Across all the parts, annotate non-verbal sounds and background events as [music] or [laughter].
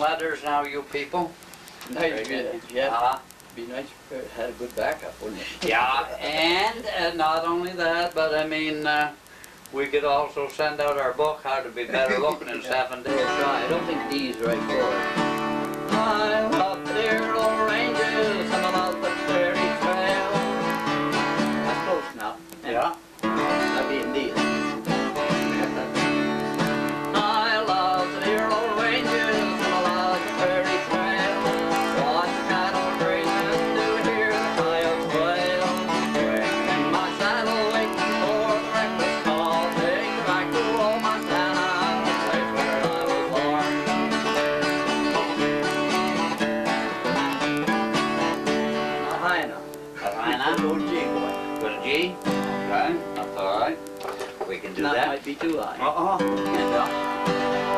letters now, you people. Nice, Very yeah. Uh, be nice if it had a good backup, wouldn't it? Yeah, and uh, not only that, but I mean, uh, we could also send out our book, How to Be Better [laughs] Looking in yeah. Seven Days. I don't think D's right for it. I'm do that. That might be too high. Uh-uh. Uh,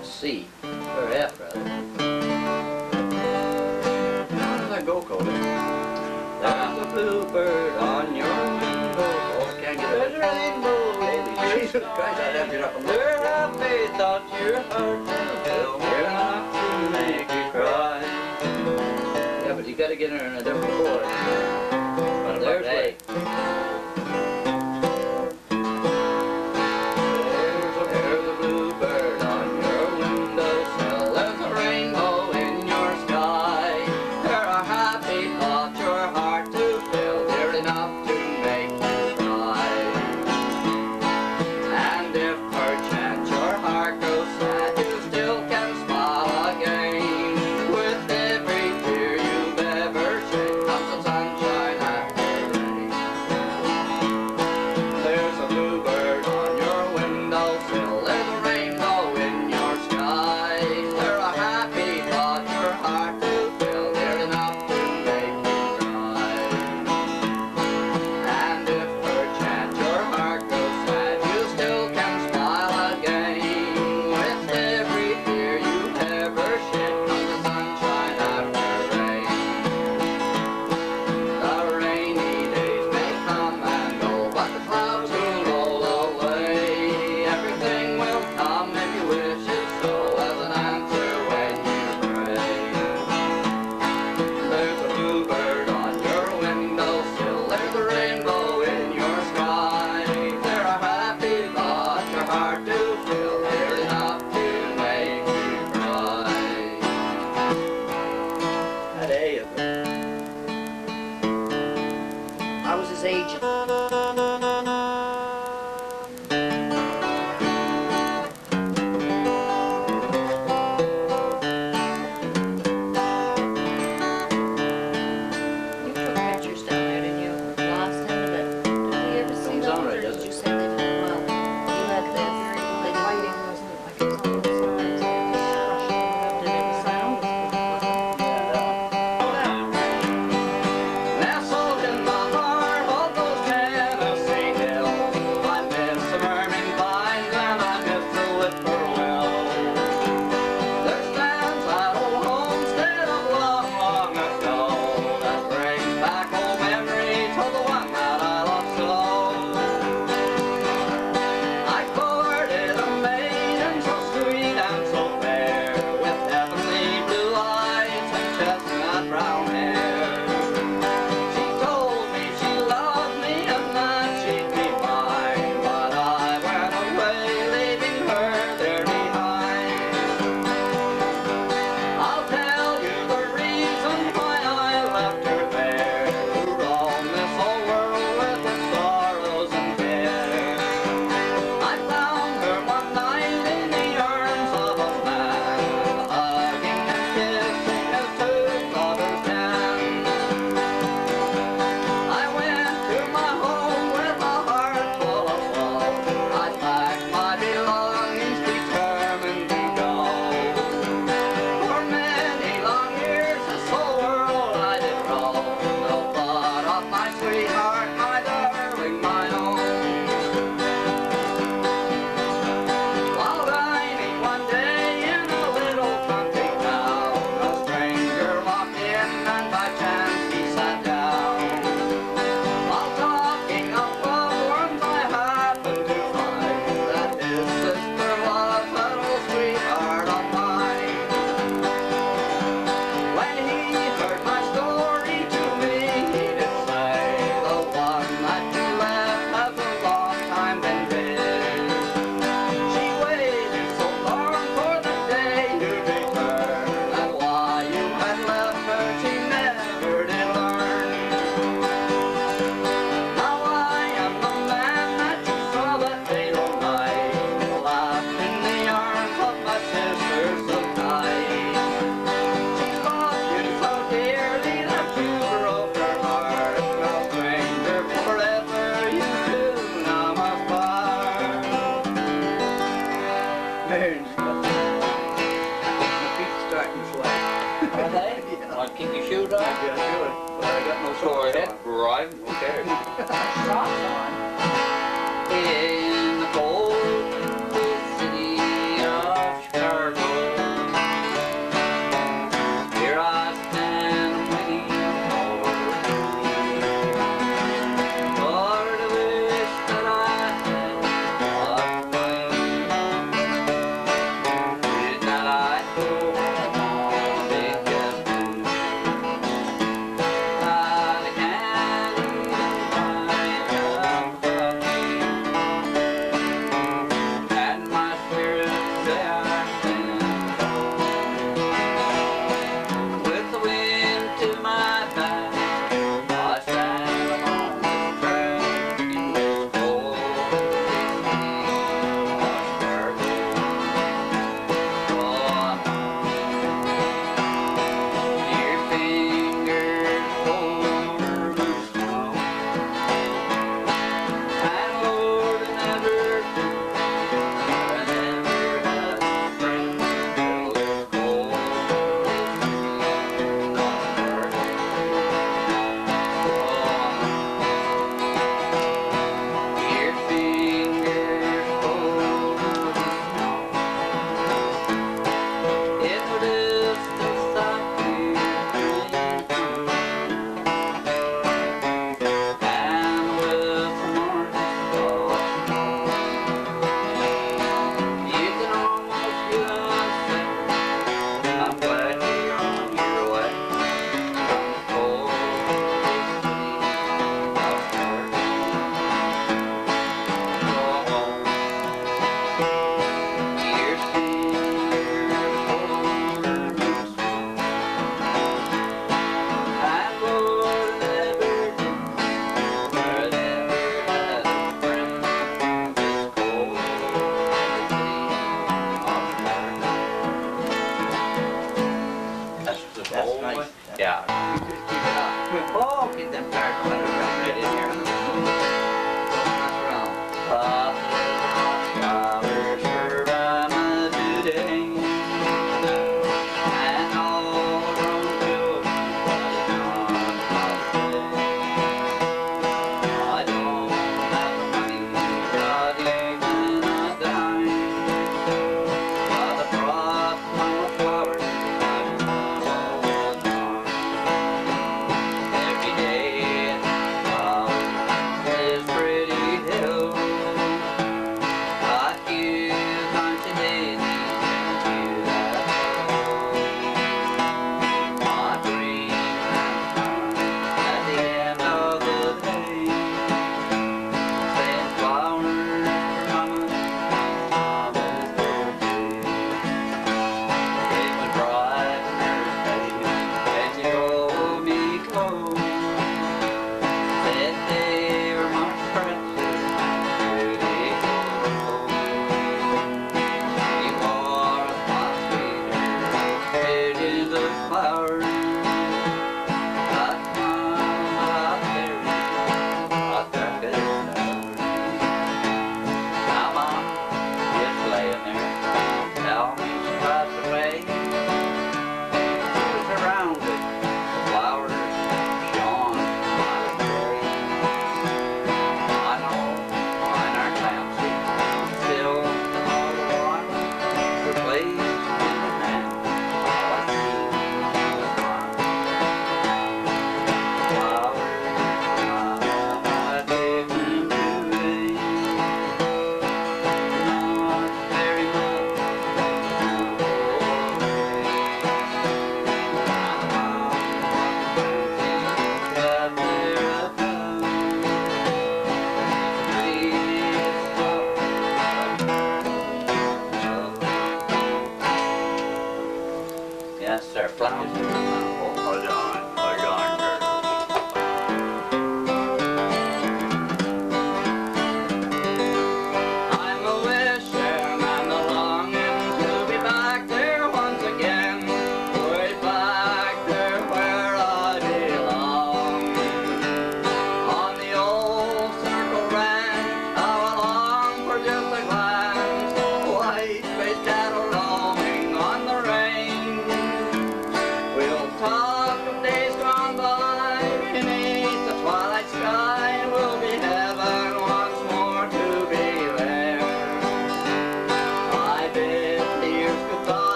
that C, or F rather. Down the go coat. There's a bluebird on your window. Oh, can't get it. There's a rainbow. Holy Jesus Christ, I'd have you up and look. Where I faith out your heart to fill. Where not to make you cry. Yeah, but you gotta get her in a different chord.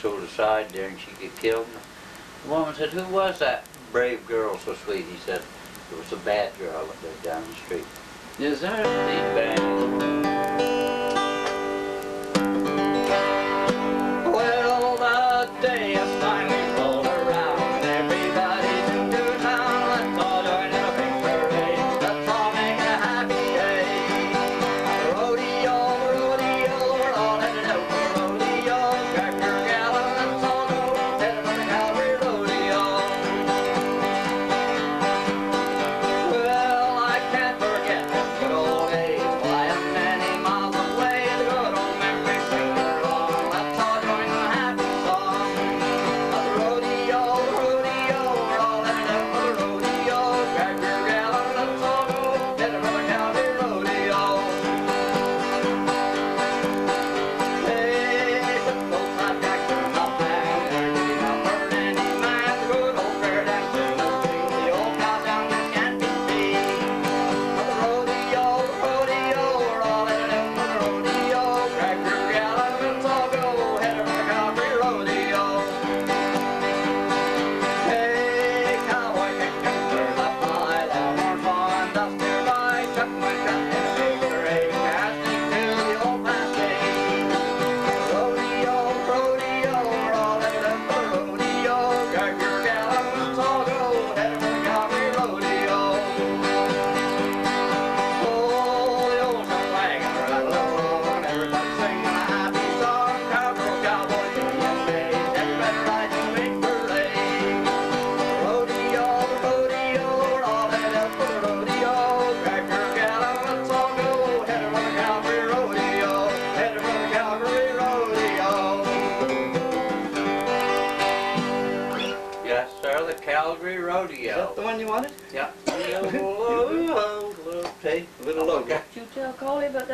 And it aside there and she get killed. The woman said, who was that brave girl so sweet? He said, it was a bad girl that lived down the street. Is that? Big bad.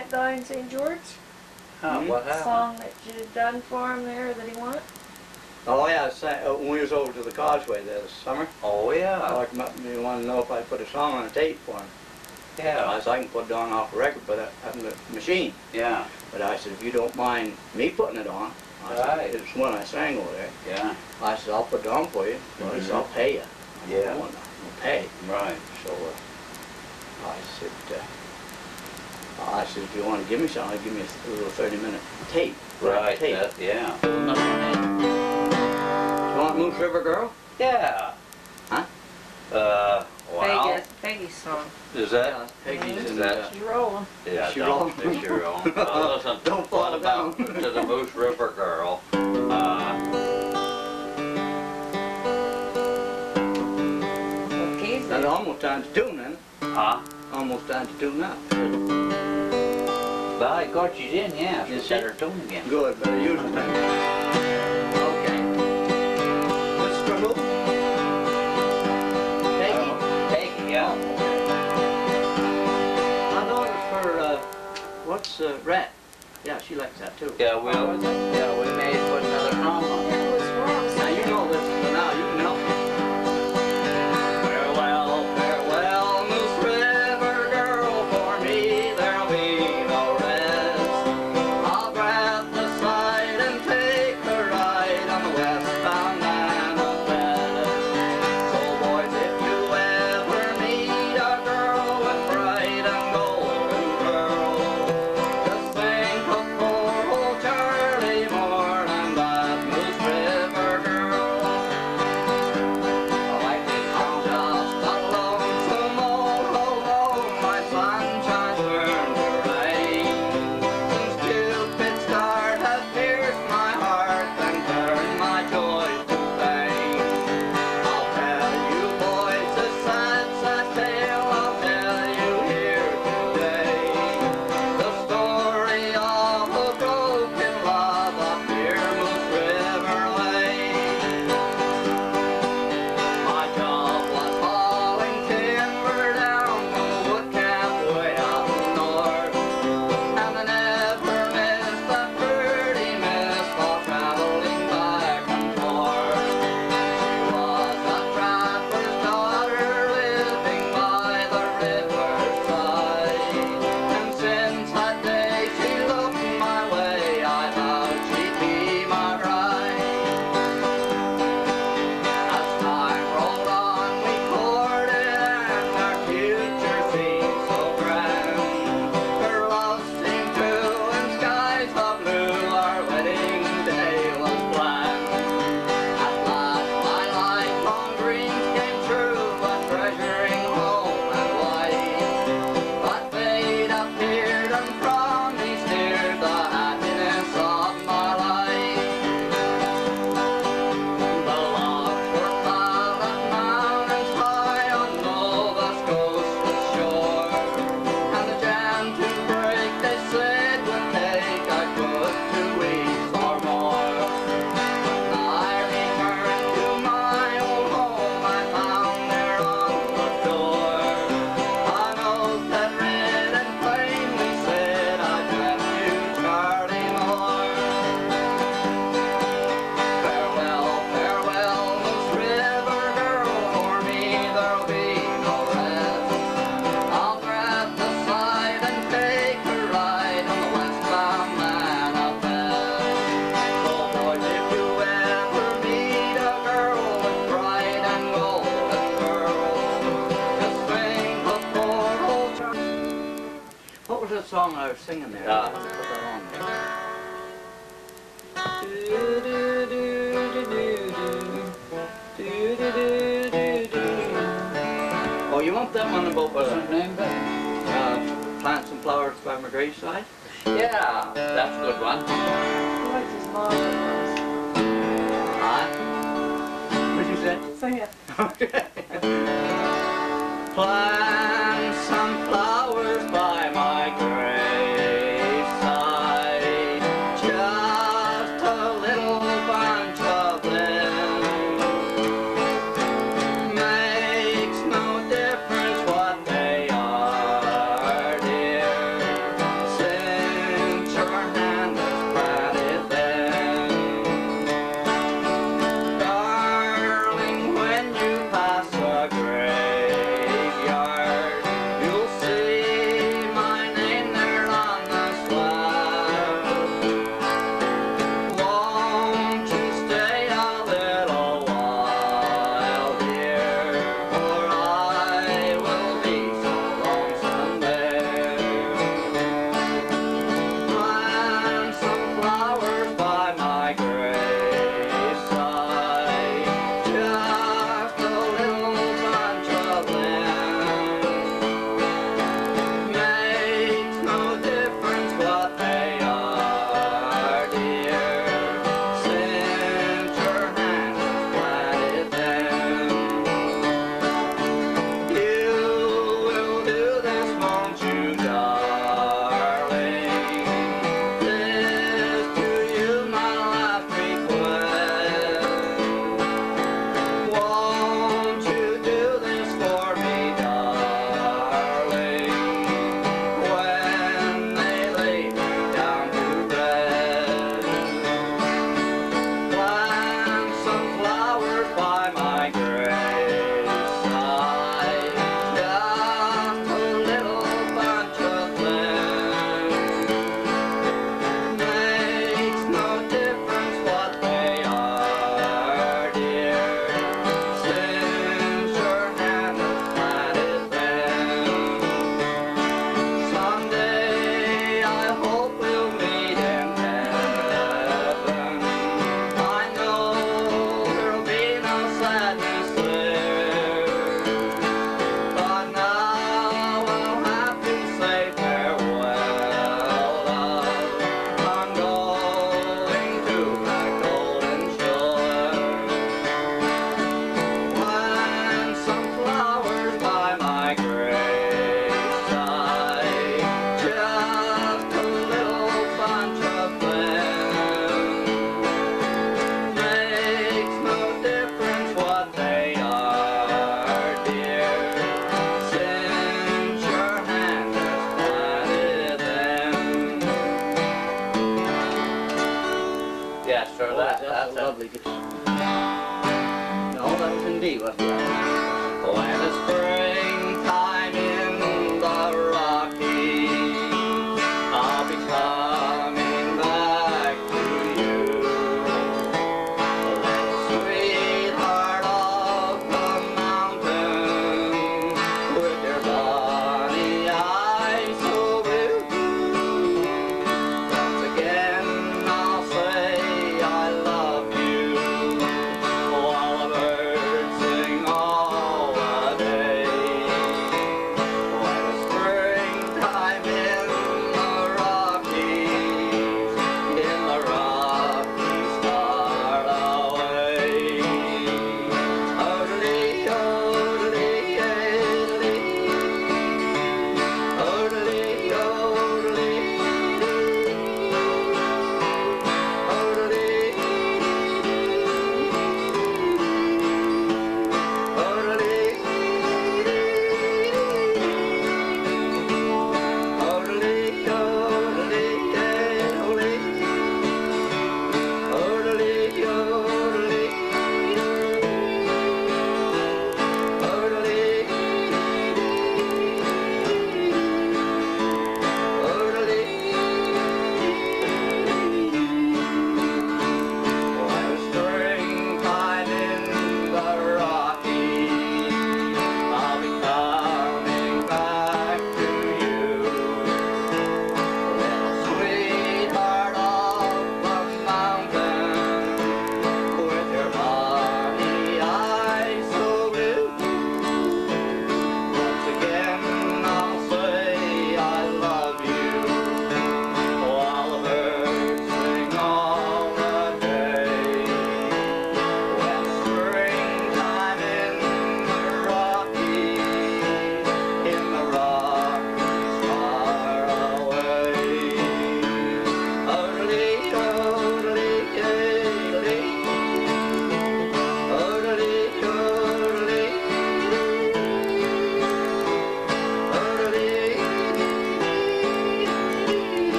That guy in St. George? Huh, what happened? Song that you had done for him there that he wanted? Oh yeah, I sang, uh, when we was over to the Causeway this summer. Oh, yeah. I Like, me wanted to know if I put a song on a tape for him. Yeah. I Yeah, said, I can put it on off a record, but I having the machine. yeah, But I said, if you don't mind me putting it on, I said, it's one I sang over there. yeah, I said, I'll put it on for you. Well, he said, I'll pay you. Yeah. I want to pay. right. So uh, I said, uh, I said, if you want to give me something, give me a little 30 minute tape. Right, Tape. that, yeah. Nothing You want Moose River Girl? Yeah. Huh? Uh, wow. Peggy, Peggy's song. Is that? Peggy's Is in that- She's rolling. Yeah, She don't, roll. if you're. Uh, listen, Don't fall what about down. to the Moose River Girl? Uh, What keys That's almost time to tune then. huh? Almost time to tune now. By God, she's in, yeah. Is She's set she? her tune again. Good, but I usually think. Okay. This is for who? Peggy? Peggy, yeah. I know it for, uh, what's, uh, Rat? Yeah, she likes that too. Yeah, we'll, yeah, we may put another song on.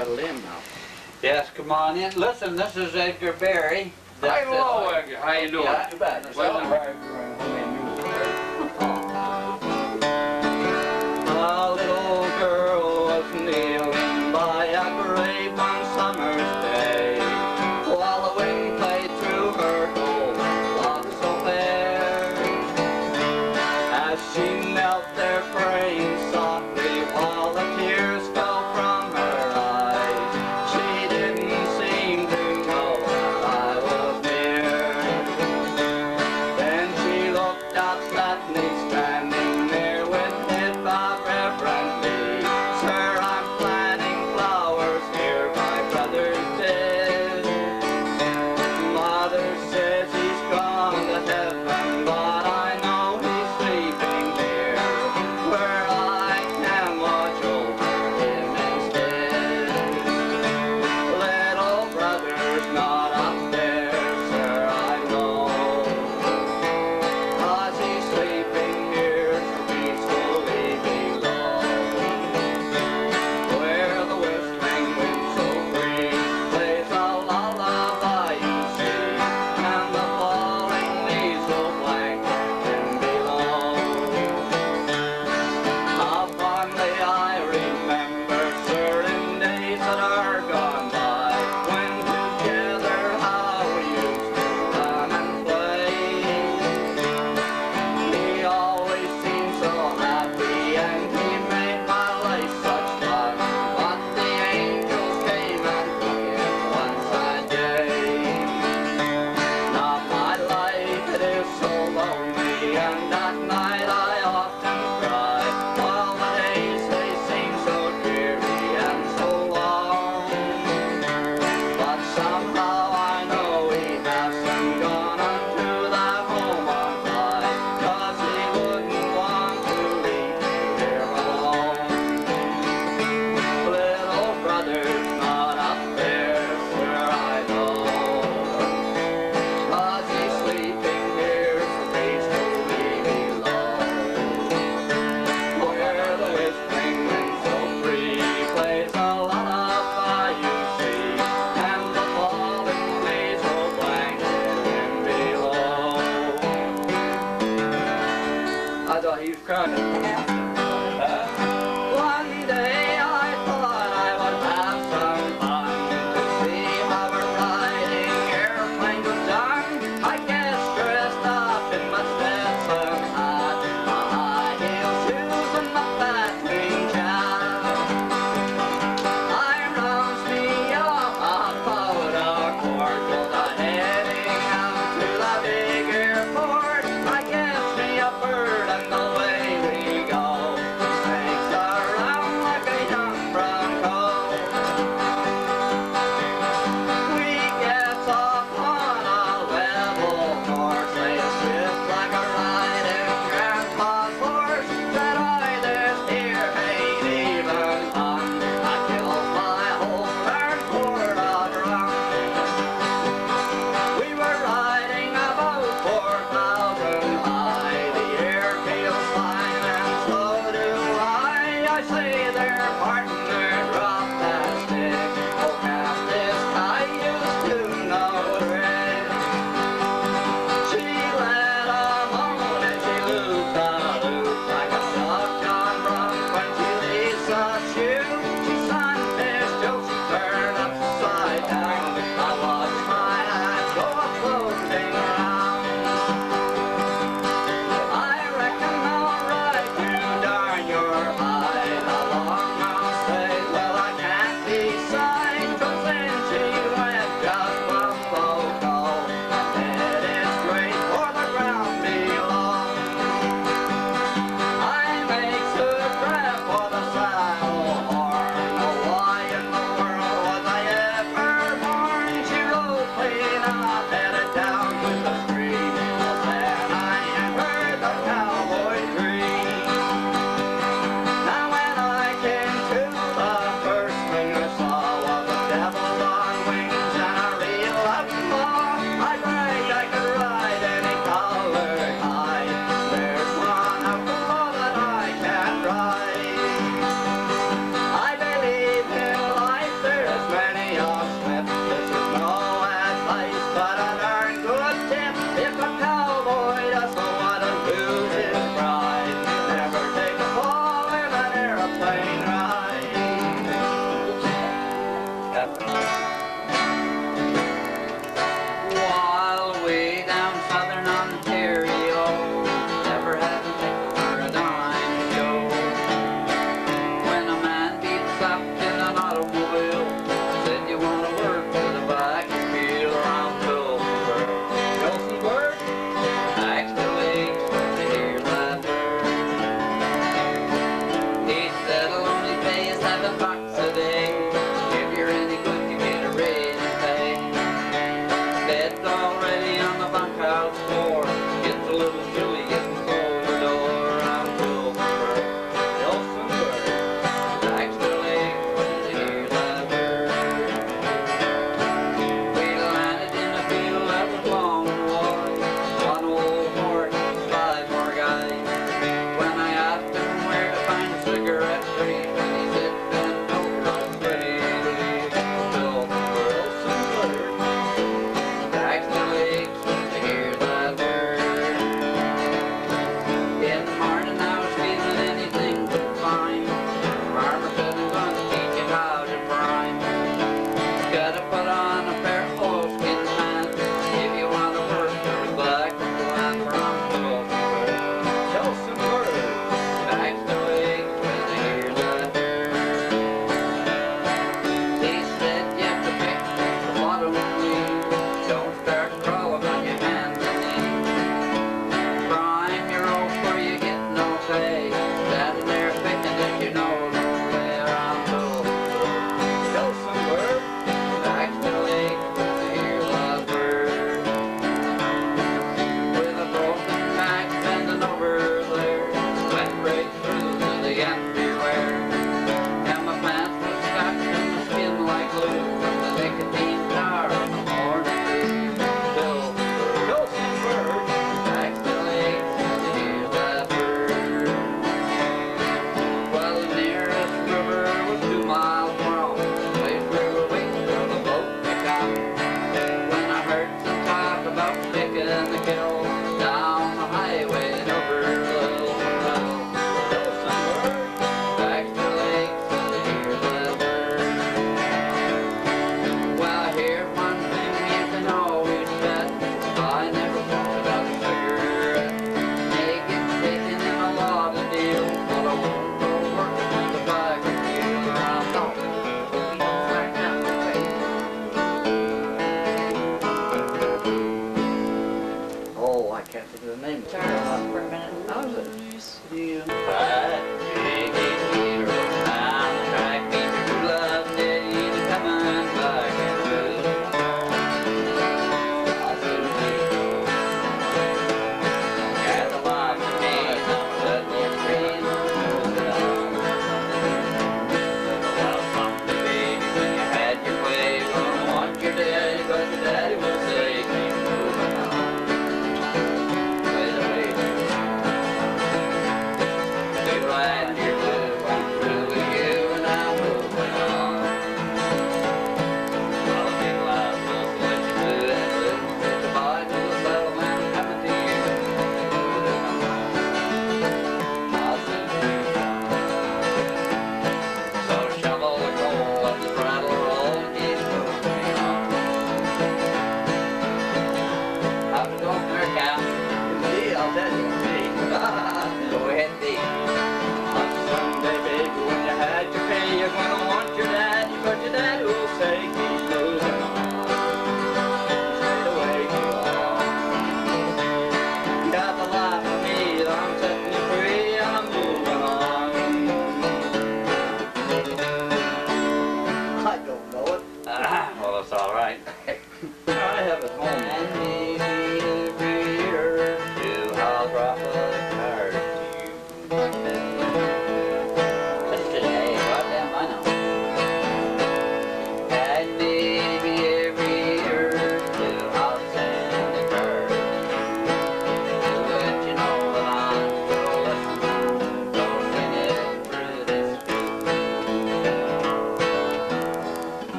settled in now. Yes, come on in. Listen, this is Edgar Barry. Hi, hello, Edgar. How you doing? Yeah, not too bad.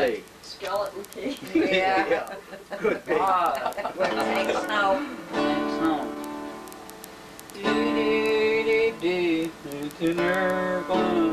see. Skeleton key. Yeah. yeah. Ah. When it snow. Snow. Do do do do.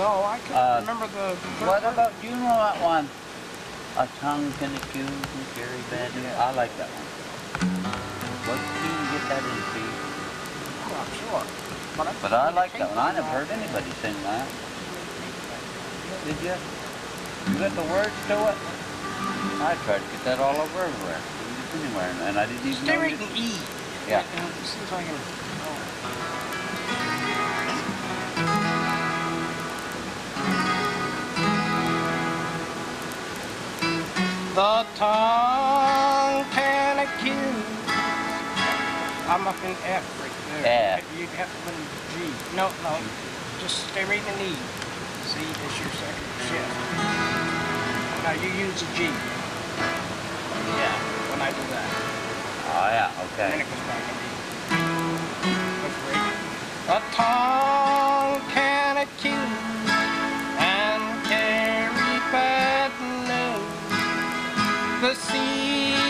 No, I can't Uh, remember the. What about, do you know that one? A tongue can accuse and carry bad news. I like that one. What key you get that in, Steve? I'm sure. But I, But I like that one. I never heard anybody sing that. Did you? You got the words to it? I tried to get that all over everywhere. Anywhere, and I didn't even Stay right in E. Yeah. Like I'm up in F right there. F. You have to put in G. No, no. Just stay right in the E. C is your second shift. Now you use a G Yeah. when I do that. Oh, yeah, Okay. Then okay. it goes back to E. That's right. A tongue can accuse and carry bad news. The seeds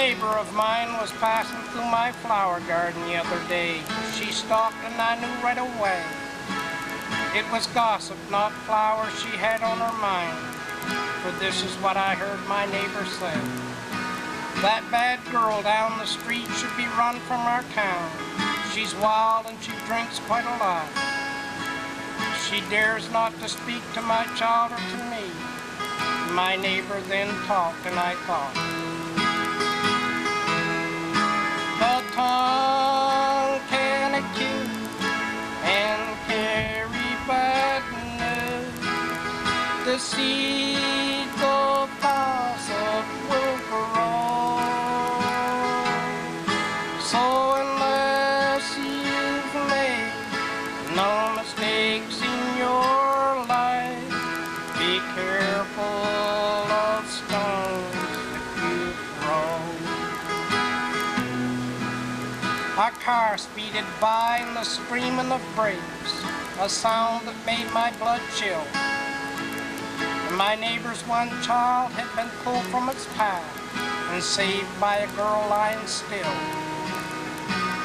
neighbor of mine was passing through my flower garden the other day. She stopped and I knew right away. It was gossip, not flowers she had on her mind. For this is what I heard my neighbor say. That bad girl down the street should be run from our town. She's wild and she drinks quite a lot. She dares not to speak to my child or to me. My neighbor then talked and I thought. Tongue can accuse and carry bad news. The seeds of gossip car speeded by and the screaming of brakes, a sound that made my blood chill. And my neighbor's one child had been pulled from its path and saved by a girl lying still.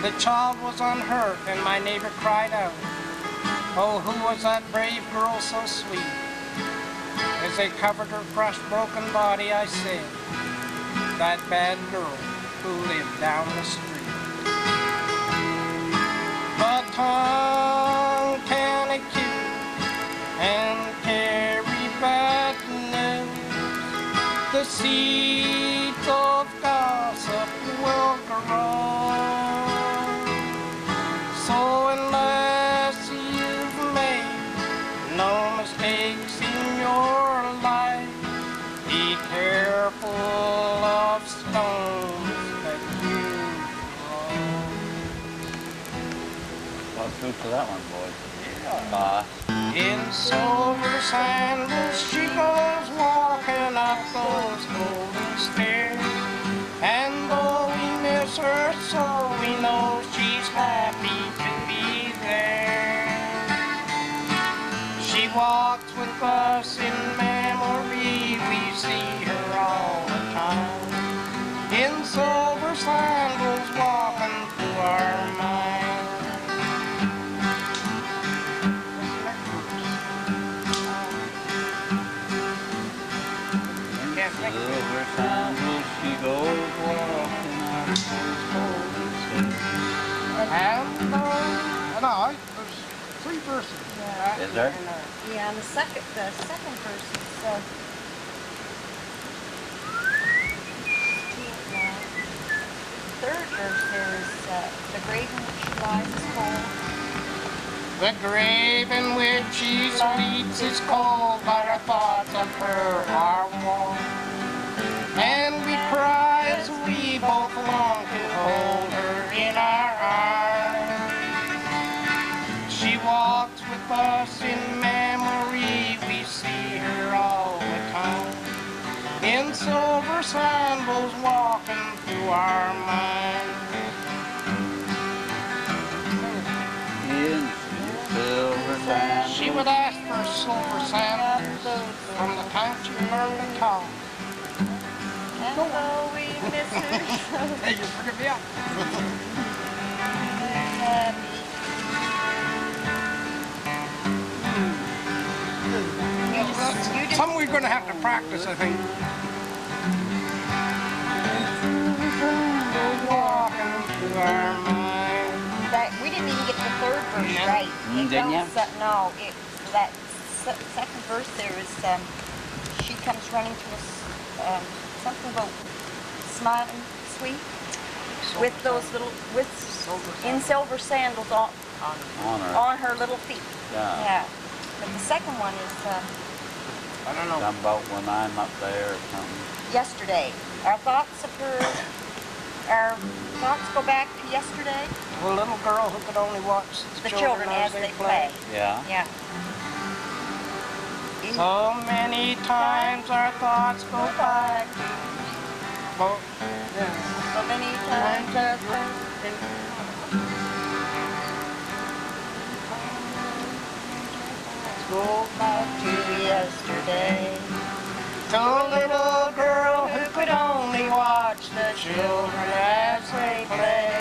The child was unhurt and my neighbor cried out, Oh, who was that brave girl so sweet? As they covered her crushed, broken body, I said, That bad girl who lived down the street. Tongue can accuse and carry bad news. The seeds of gossip will grow. Good for that one, boys? Boss. In silver sandals she goes walking up those golden stairs. And though we miss her so, we know she's happy to be there. She walks with us in memory, we see her all the time. In silver sandals Yeah. Is there? And, uh, Yeah, and the second, the second verse is, uh, third verse there is, uh, the grave in which she lies is cold. The grave in which she sleeps is cold, but our thoughts of her are warm. And we cry as we both long to hold her in our us in memory, we see her all the time. In silver sandals walking through our minds. In silver sandals. She would ask for silver sandals from the time she learned to talk. And though we miss her [laughs] Hey, you forget me [laughs] out. Happy. You just, you just, Something we're going to have to practice, I think. Walking through our mind. that, we didn't even get the third verse No. right. Mm, It didn't ya? goes, uh, No, it, that second verse there is, um, she comes running to us, um, something about smiling sweet with those little, with, in silver sandals on, On her. on her little feet. Yeah. Yeah. But the second one is, um, I don't know. Something about when I'm up there or something. yesterday. Our thoughts of her, our thoughts go back to yesterday, A little girl who could only watch the children as they play. Yeah. Yeah. So many times our thoughts go back. Well, yeah. So many times go back to yesterday. To a little girl who could only watch the children as they play.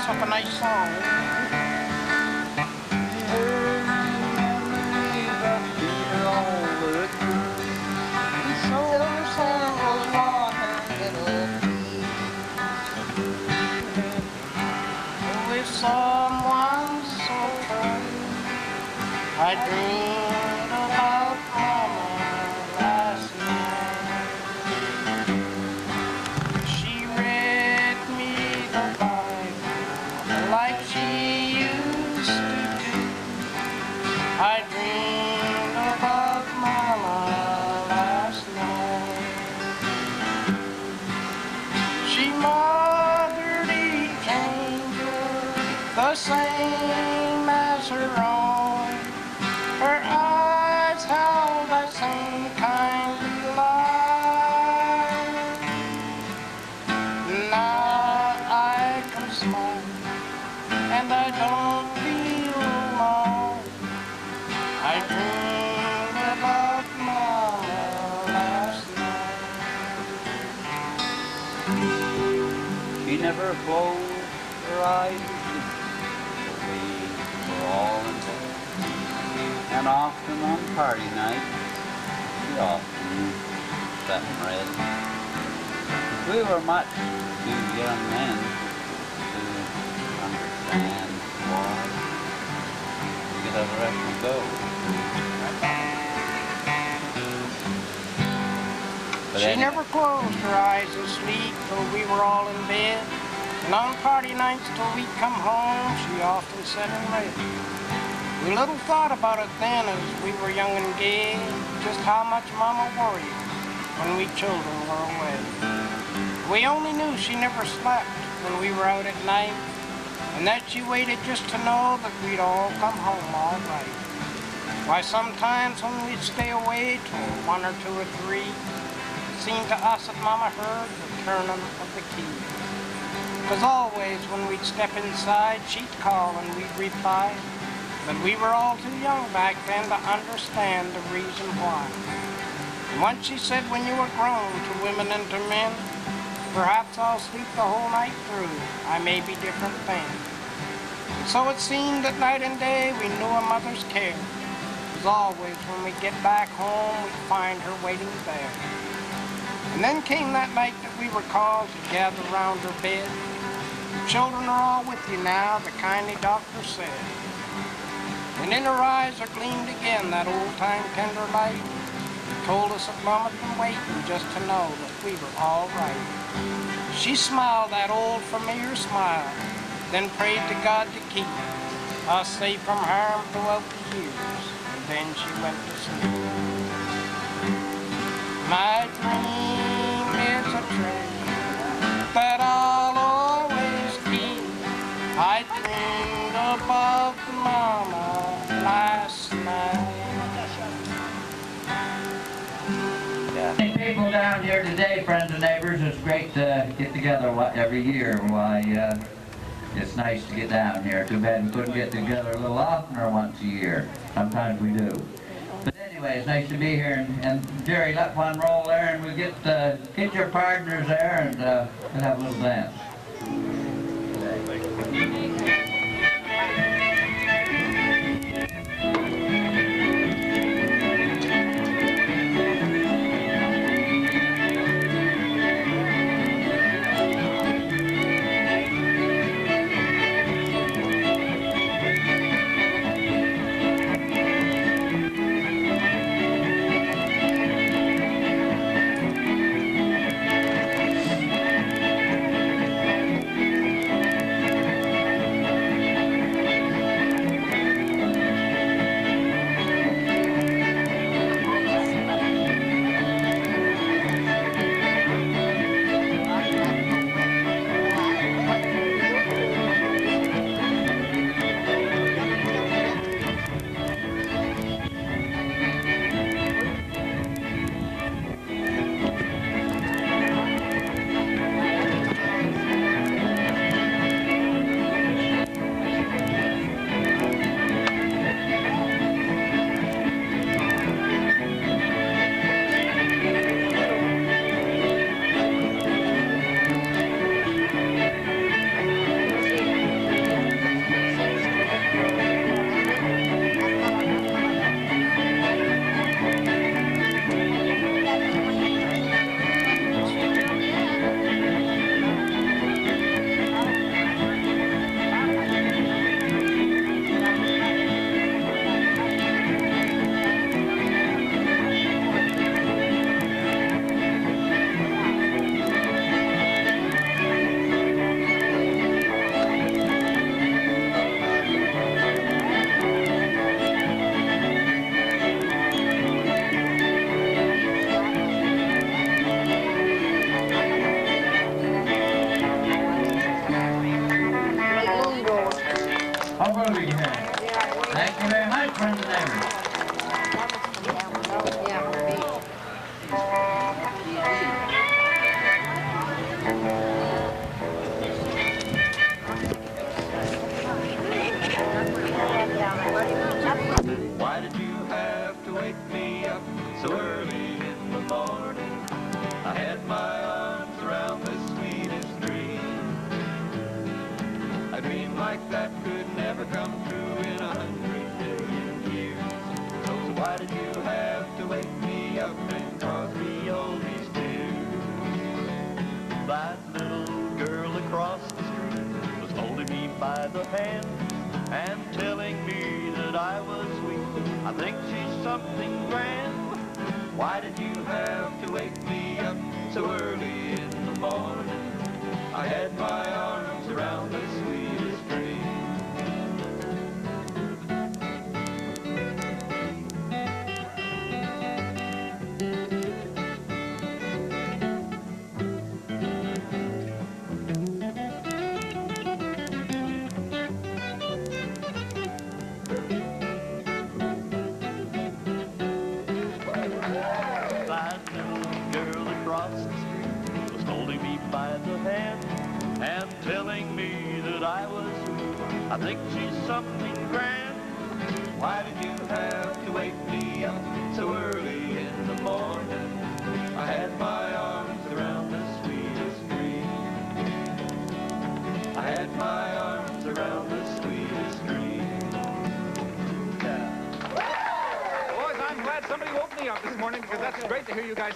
Mess up a nice song. Someone so true. I dreamed party night, she often sat and read. We were much too young men to understand why. We could have the rest of go. But She anyway, never closed her eyes in sleep till we were all in bed. And on party nights till we come home, she often sat and read. We little thought about it then as we were young and gay, just how much Mama worried when we children were away. We only knew she never slept when we were out at night, and that she waited just to know that we'd all come home all right. Why, sometimes when we'd stay away till one or two or three, it seemed to us that Mama heard the turning of the key. Cause always when we'd step inside, she'd call and we'd reply. But we were all too young back then to understand the reason why. Once she said, when you are grown to women and to men, perhaps I'll sleep the whole night through. I may be different then. So it seemed that night and day we knew a mother's care. As always, when we get back home, we'd find her waiting there. And then came that night that we were called to gather round her bed. The children are all with you now, the kindly doctor said. And in her eyes there gleamed again that old-time tender light. Told us that Mama's been waiting just to know that we were all right. She smiled that old familiar smile, then prayed to God to keep us safe from harm throughout the years. And then she went to sleep. My dream is a dream that I'll always keep. I dreamed about Mama last night. yeah. People down here today, friends and neighbors, it's great to get together every year. Why, uh, it's nice to get down here. Too bad we couldn't get together a little oftener once a year. Sometimes we do. But anyway, it's nice to be here. And, and Jerry, let one roll there, and we'll get uh, get your partners there, and uh, we'll have a little dance.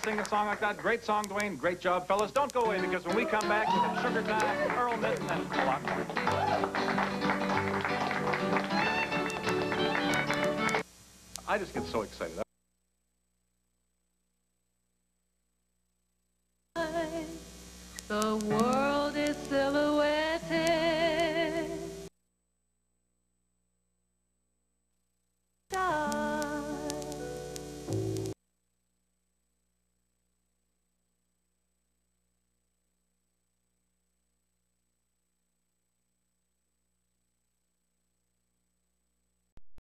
sing a song like that. Great song, Dwayne. Great job, fellas. Don't go away because when we come back, it's Sugar Time, Earl Minton, and a lot more. I just get so excited.